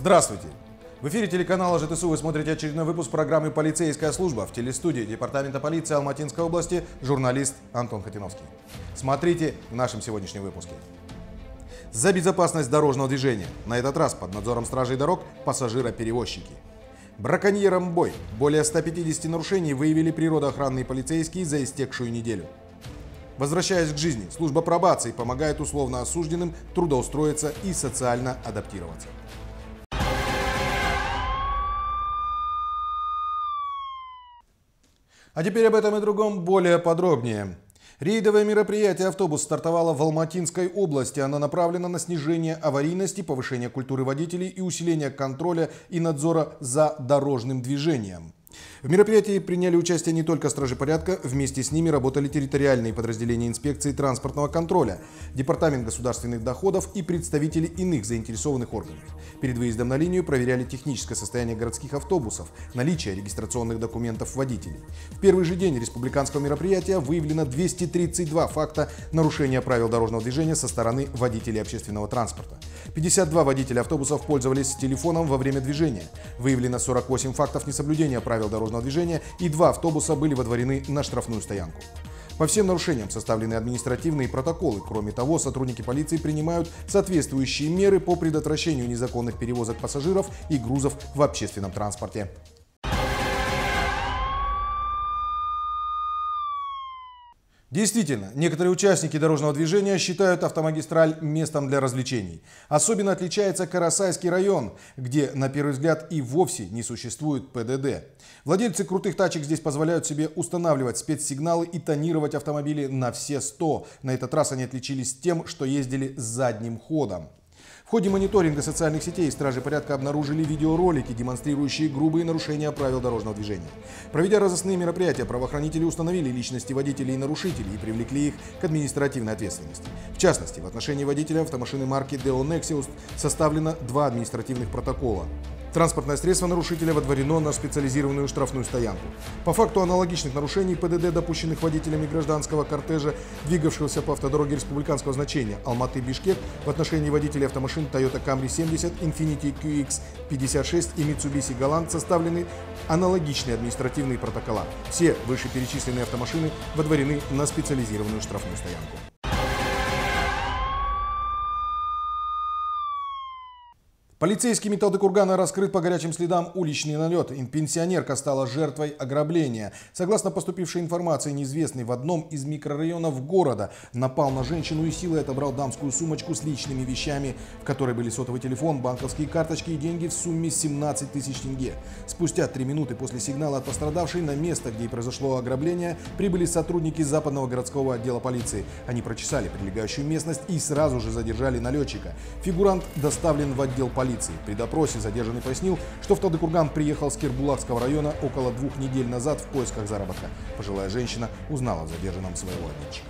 Здравствуйте! В эфире телеканала ЖТСУ вы смотрите очередной выпуск программы «Полицейская служба» в телестудии Департамента полиции Алматинской области журналист Антон Хатиновский. Смотрите в нашем сегодняшнем выпуске. За безопасность дорожного движения. На этот раз под надзором стражей дорог пассажира-перевозчики. Браконьерам бой. Более 150 нарушений выявили природоохранные полицейские за истекшую неделю. Возвращаясь к жизни, служба пробации помогает условно осужденным трудоустроиться и социально адаптироваться. А теперь об этом и другом более подробнее. Рейдовое мероприятие «Автобус» стартовало в Алматинской области. Оно направлено на снижение аварийности, повышение культуры водителей и усиление контроля и надзора за дорожным движением. В мероприятии приняли участие не только стражи порядка, вместе с ними работали территориальные подразделения инспекции транспортного контроля, Департамент государственных доходов и представители иных заинтересованных органов. Перед выездом на линию проверяли техническое состояние городских автобусов, наличие регистрационных документов водителей. В первый же день республиканского мероприятия выявлено 232 факта нарушения правил дорожного движения со стороны водителей общественного транспорта. 52 водителя автобусов пользовались телефоном во время движения. Выявлено 48 фактов несоблюдения правил дорожного движения и два автобуса были водворены на штрафную стоянку. По всем нарушениям составлены административные протоколы. Кроме того, сотрудники полиции принимают соответствующие меры по предотвращению незаконных перевозок пассажиров и грузов в общественном транспорте. Действительно, некоторые участники дорожного движения считают автомагистраль местом для развлечений. Особенно отличается Карасайский район, где, на первый взгляд, и вовсе не существует ПДД. Владельцы крутых тачек здесь позволяют себе устанавливать спецсигналы и тонировать автомобили на все 100. На этот раз они отличились тем, что ездили задним ходом. В ходе мониторинга социальных сетей стражи порядка обнаружили видеоролики, демонстрирующие грубые нарушения правил дорожного движения. Проведя разыскные мероприятия, правоохранители установили личности водителей и нарушителей и привлекли их к административной ответственности. В частности, в отношении водителя автомашины марки Deo Nexius составлено два административных протокола. Транспортное средство нарушителя водворено на специализированную штрафную стоянку. По факту аналогичных нарушений ПДД, допущенных водителями гражданского кортежа, двигавшегося по автодороге республиканского значения Алматы-Бишкек, в отношении водителей автомашин Toyota Camry 70, Infiniti QX 56 и Mitsubishi Galant составлены аналогичные административные протокола. Все вышеперечисленные автомашины водворены на специализированную штрафную стоянку. Полицейскими Талдыкургана раскрыт по горячим следам уличный налет. Пенсионерка стала жертвой ограбления. Согласно поступившей информации, неизвестный в одном из микрорайонов города напал на женщину и силой отобрал дамскую сумочку с личными вещами, в которой были сотовый телефон, банковские карточки и деньги в сумме 17 тысяч тенге. Спустя три минуты после сигнала от пострадавшей на место, где и произошло ограбление, прибыли сотрудники западного городского отдела полиции. Они прочесали прилегающую местность и сразу же задержали налетчика. Фигурант доставлен в отдел полиции полиции. При допросе задержанный пояснил, что в Талдыкурган приехал с Кирбулакского района около двух недель назад в поисках заработка. Пожилая женщина узнала в задержанном своего обидчика.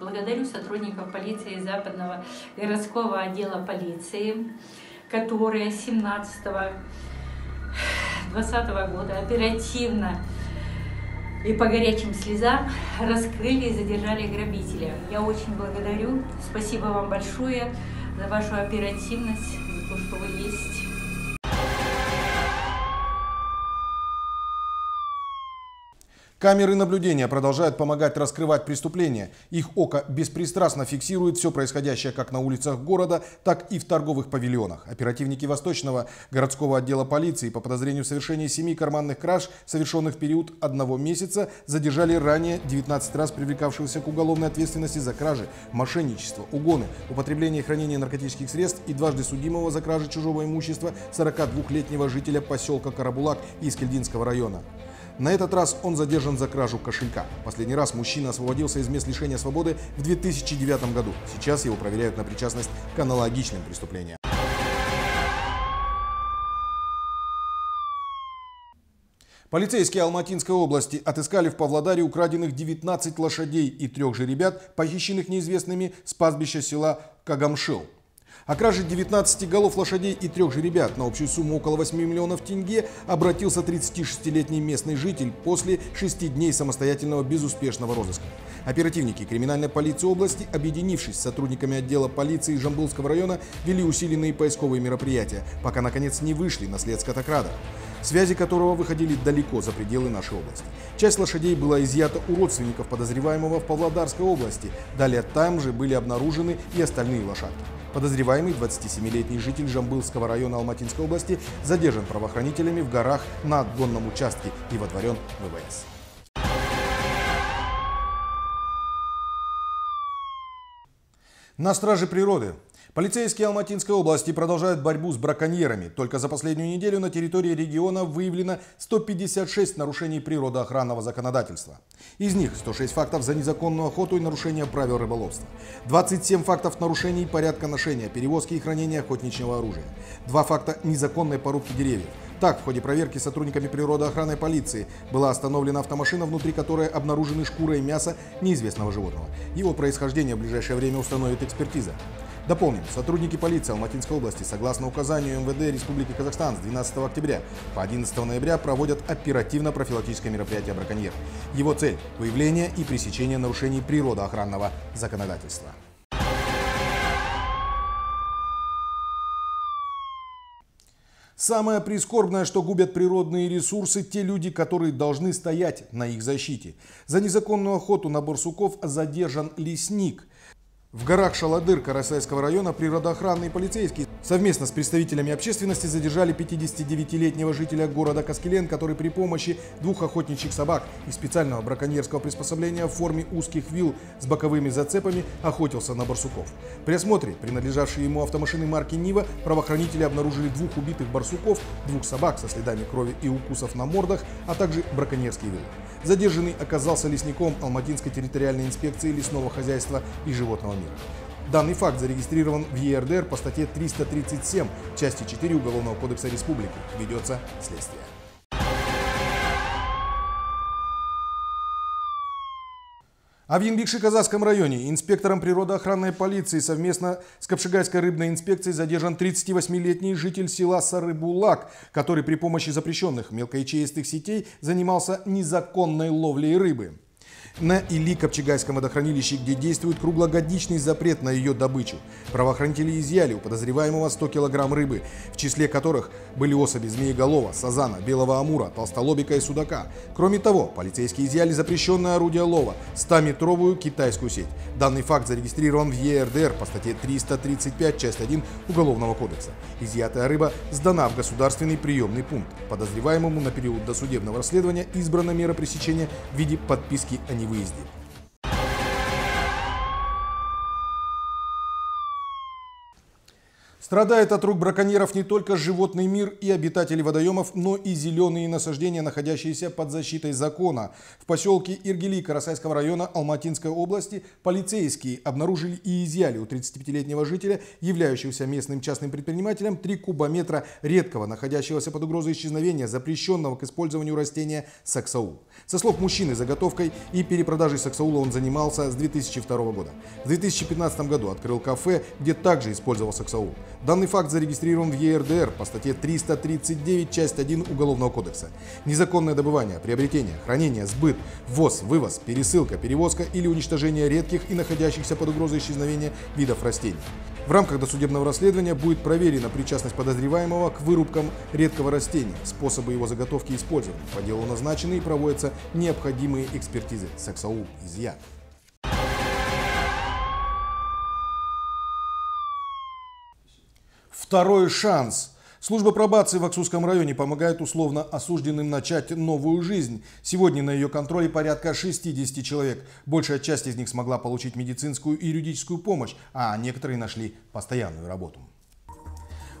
Благодарю сотрудников полиции Западного городского отдела полиции, которые 17 2020 года оперативно и по горячим слезам раскрыли и задержали грабителя. Я очень благодарю. Спасибо вам большое за вашу оперативность, то, что вы есть. Камеры наблюдения продолжают помогать раскрывать преступления. Их око беспристрастно фиксирует все происходящее как на улицах города, так и в торговых павильонах. Оперативники Восточного городского отдела полиции по подозрению в совершении семи карманных краж, совершенных в период одного месяца, задержали ранее 19 раз привлекавшегося к уголовной ответственности за кражи, мошенничество, угоны, употребление и хранение наркотических средств и дважды судимого за кражи чужого имущества 42-летнего жителя поселка Карабулак Искельдинского района. На этот раз он задержан за кражу кошелька. Последний раз мужчина освободился из мест лишения свободы в 2009 году. Сейчас его проверяют на причастность к аналогичным преступлениям. Полицейские Алматинской области отыскали в Павлодаре украденных 19 лошадей и трех же ребят, похищенных неизвестными с пастбища села Кагамшил. О краже 19 голов лошадей и трех жеребят на общую сумму около 8 миллионов тенге обратился 36-летний местный житель после шести дней самостоятельного безуспешного розыска. Оперативники криминальной полиции области, объединившись с сотрудниками отдела полиции Жамбулского района, вели усиленные поисковые мероприятия, пока наконец не вышли на след скотокрада связи которого выходили далеко за пределы нашей области. Часть лошадей была изъята у родственников подозреваемого в Павлодарской области. Далее там же были обнаружены и остальные лошадки. Подозреваемый 27-летний житель Жамбылского района Алматинской области задержан правоохранителями в горах на отгонном участке и водворен ВВС. На страже природы Полицейские Алматинской области продолжают борьбу с браконьерами. Только за последнюю неделю на территории региона выявлено 156 нарушений природоохранного законодательства. Из них 106 фактов за незаконную охоту и нарушение правил рыболовства. 27 фактов нарушений порядка ношения, перевозки и хранения охотничьего оружия. Два факта незаконной порубки деревьев. Так, в ходе проверки сотрудниками природоохранной полиции была остановлена автомашина, внутри которой обнаружены шкура и мясо неизвестного животного. Его происхождение в ближайшее время установит экспертиза. Дополним, сотрудники полиции Алматинской области, согласно указанию МВД Республики Казахстан с 12 октября по 11 ноября проводят оперативно-профилактическое мероприятие «Браконьер». Его цель – выявление и пресечение нарушений природоохранного законодательства. Самое прискорбное, что губят природные ресурсы те люди, которые должны стоять на их защите. За незаконную охоту на барсуков задержан лесник – в горах Шаладыр Карасайского района природоохранные полицейские совместно с представителями общественности задержали 59-летнего жителя города Каскелен, который при помощи двух охотничьих собак и специального браконьерского приспособления в форме узких вил с боковыми зацепами охотился на барсуков. При осмотре принадлежавшей ему автомашины марки Нива правоохранители обнаружили двух убитых барсуков, двух собак со следами крови и укусов на мордах, а также браконьерские вилы. Задержанный оказался лесником Алматинской территориальной инспекции лесного хозяйства и животного мира. Данный факт зарегистрирован в ЕРДР по статье 337 части 4 Уголовного кодекса Республики. Ведется следствие. А в Янбикши-Казахском районе инспектором природоохранной полиции совместно с Капшигайской рыбной инспекцией задержан 38-летний житель села Сарыбулак, который при помощи запрещенных мелкоячеистых сетей занимался незаконной ловлей рыбы на Или Копчегайском водохранилище, где действует круглогодичный запрет на ее добычу. Правоохранители изъяли у подозреваемого 100 килограмм рыбы, в числе которых были особи змееголова, сазана, белого амура, толстолобика и судака. Кроме того, полицейские изъяли запрещенное орудие лова – 100-метровую китайскую сеть. Данный факт зарегистрирован в ЕРДР по статье 335, часть 1 Уголовного кодекса. Изъятая рыба сдана в государственный приемный пункт. Подозреваемому на период досудебного расследования избрана мера пресечения в виде подписки о невыезде. Страдает от рук браконьеров не только животный мир и обитатели водоемов, но и зеленые насаждения, находящиеся под защитой закона. В поселке Иргели Карасайского района Алматинской области полицейские обнаружили и изъяли у 35-летнего жителя, являющегося местным частным предпринимателем, 3 кубометра редкого, находящегося под угрозой исчезновения, запрещенного к использованию растения саксаул. Со слов мужчины, заготовкой и перепродажей саксаула он занимался с 2002 года. В 2015 году открыл кафе, где также использовал саксаул. Данный факт зарегистрирован в ЕРДР по статье 339, часть 1 Уголовного кодекса. Незаконное добывание, приобретение, хранение, сбыт, ввоз, вывоз, пересылка, перевозка или уничтожение редких и находящихся под угрозой исчезновения видов растений. В рамках досудебного расследования будет проверена причастность подозреваемого к вырубкам редкого растения, способы его заготовки и использования. По делу назначены и проводятся необходимые экспертизы. Саксаул изъят. Второй шанс. Служба пробации в Аксусском районе помогает условно осужденным начать новую жизнь. Сегодня на ее контроле порядка 60 человек. Большая часть из них смогла получить медицинскую и юридическую помощь, а некоторые нашли постоянную работу.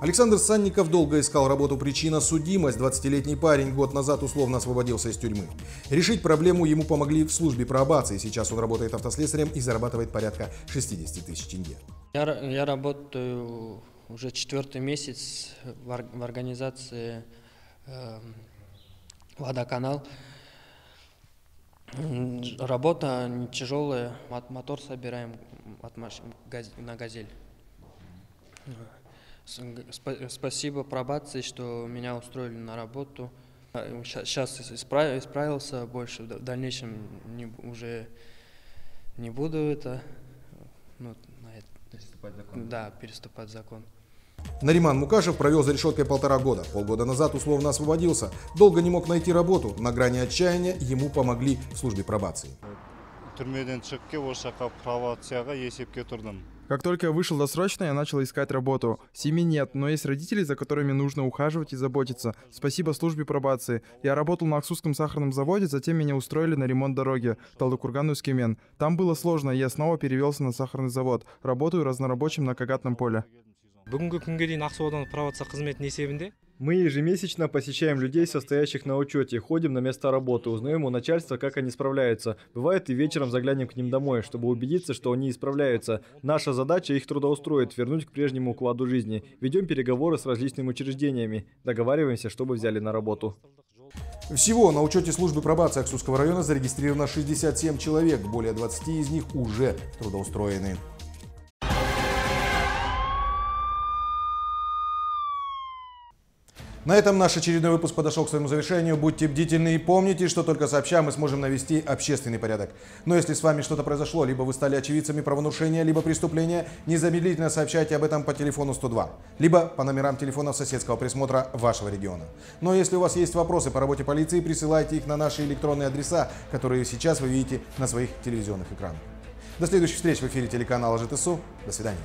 Александр Санников долго искал работу причина судимость. 20-летний парень год назад условно освободился из тюрьмы. Решить проблему ему помогли в службе пробации. Сейчас он работает автослесарем и зарабатывает порядка 60 тысяч тенге. Я, я работаю уже четвертый месяц в, организации э, «Водоканал». Работа не тяжелая, мотор собираем от маш... на «Газель». Спасибо пробации, что меня устроили на работу. Сейчас исправился больше, в дальнейшем не, уже не буду это, ну, на это- да, переступать закон. Нариман Мукашев провел за решеткой полтора года. Полгода назад условно освободился. Долго не мог найти работу. На грани отчаяния ему помогли в службе пробации. Как только я вышел досрочно, я начал искать работу. Семьи нет, но есть родители, за которыми нужно ухаживать и заботиться. Спасибо службе пробации. Я работал на Аксусском сахарном заводе, затем меня устроили на ремонт дороги Талдыкурган-Ускемен. Там было сложно, и я снова перевелся на сахарный завод. Работаю разнорабочим на Кагатном поле. бүгінгі күнге дейін ақсу аудандық пробация қызметінің есебінде Мы ежемесячно посещаем людей, состоящих на учете, ходим на место работы, узнаем у начальства, как они справляются. Бывает и вечером заглянем к ним домой, чтобы убедиться, что они исправляются. Наша задача их трудоустроить, вернуть к прежнему укладу жизни. Ведем переговоры с различными учреждениями, договариваемся, чтобы взяли на работу. Всего на учете службы пробации Аксусского района зарегистрировано 67 человек. Более 20 из них уже трудоустроены. На этом наш очередной выпуск подошел к своему завершению. Будьте бдительны и помните, что только сообща мы сможем навести общественный порядок. Но если с вами что-то произошло, либо вы стали очевидцами правонарушения, либо преступления, незамедлительно сообщайте об этом по телефону 102, либо по номерам телефонов соседского присмотра вашего региона. Но если у вас есть вопросы по работе полиции, присылайте их на наши электронные адреса, которые сейчас вы видите на своих телевизионных экранах. До следующих встреч в эфире телеканала ЖТСУ. До свидания.